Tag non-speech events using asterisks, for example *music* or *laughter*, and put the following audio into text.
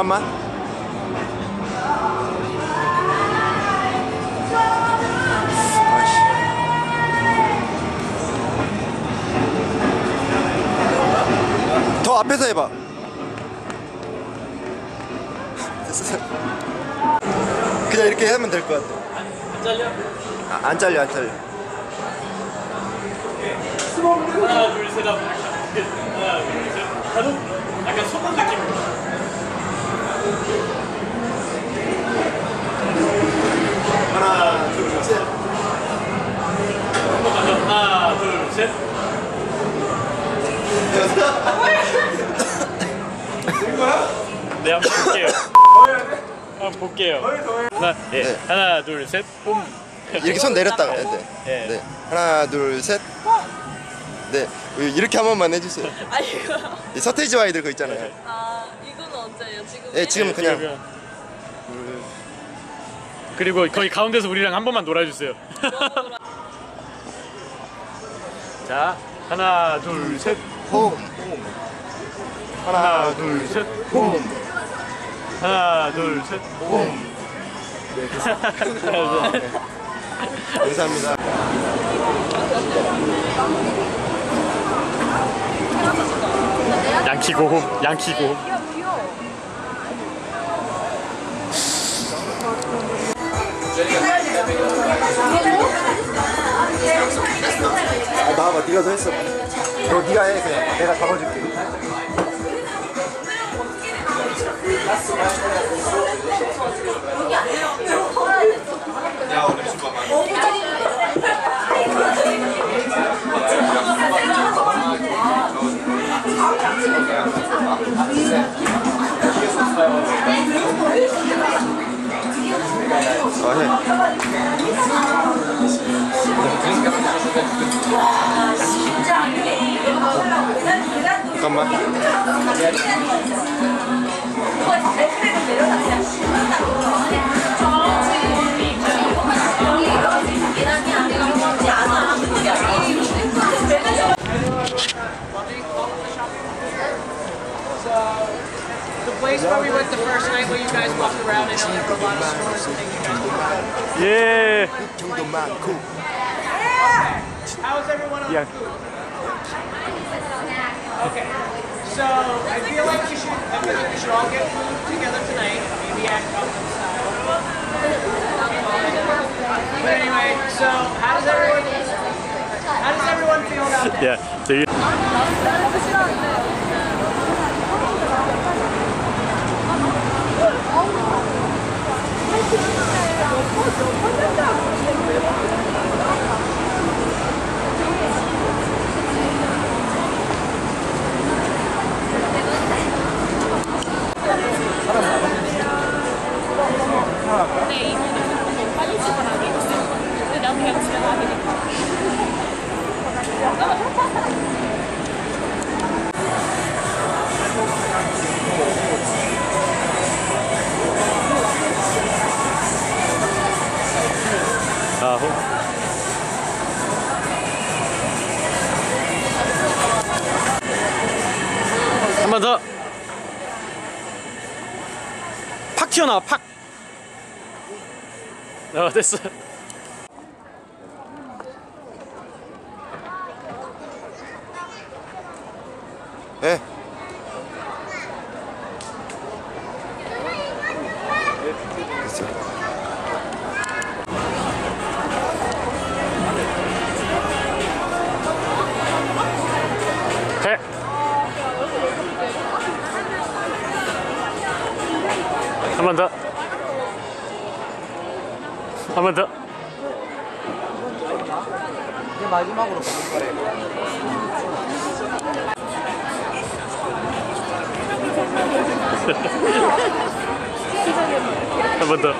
잠깐만. 더 앞에서 해봐. 그냥 이렇게 하면 될 것 같아. 안 잘려? 아, 안 잘려 안 잘려. 하나 둘셋 하나 둘셋. 가동 네 한번 볼게요 한번 볼게요 하나, 예. 네. 하나 둘 셋 뿜 이렇게 손 내렸다가 해야 돼. 네. 네. 하나, 둘, 셋. 네. 이렇게 한 번만 해주세요. 아 이거 이 서태지와 아이들 그거 있잖아요. 아 이거는 언제예요? 지금? 네, 지금 그냥. 지금 그리고 거기 가운데서 우리랑 한 번만 놀아주세요 *laughs* 자 하나 둘 셋 홈. 하나 둘 셋 홈. 하나 둘셋 홈. 감사합니다. 양키 고홈 양키 고홈 아, 나와봐. 네가 더 했어. 너 네가 해 그냥. 내가 잡아줄게. 아, 해. place where we went the first night where you guys walked around and there were a lot of stores and things. Yeah. Kingdom Man, How was everyone on yeah. Okay. So I feel like we should, I feel like we should all get food together tonight, maybe at But anyway, so how does everyone, how does everyone feel about that? *laughs* Yeah. So you 아, 호. 한번 더. 팍 튀어나와, 팍. 어, 됐어. 예. 한 번 더. *laughs* 한번 더.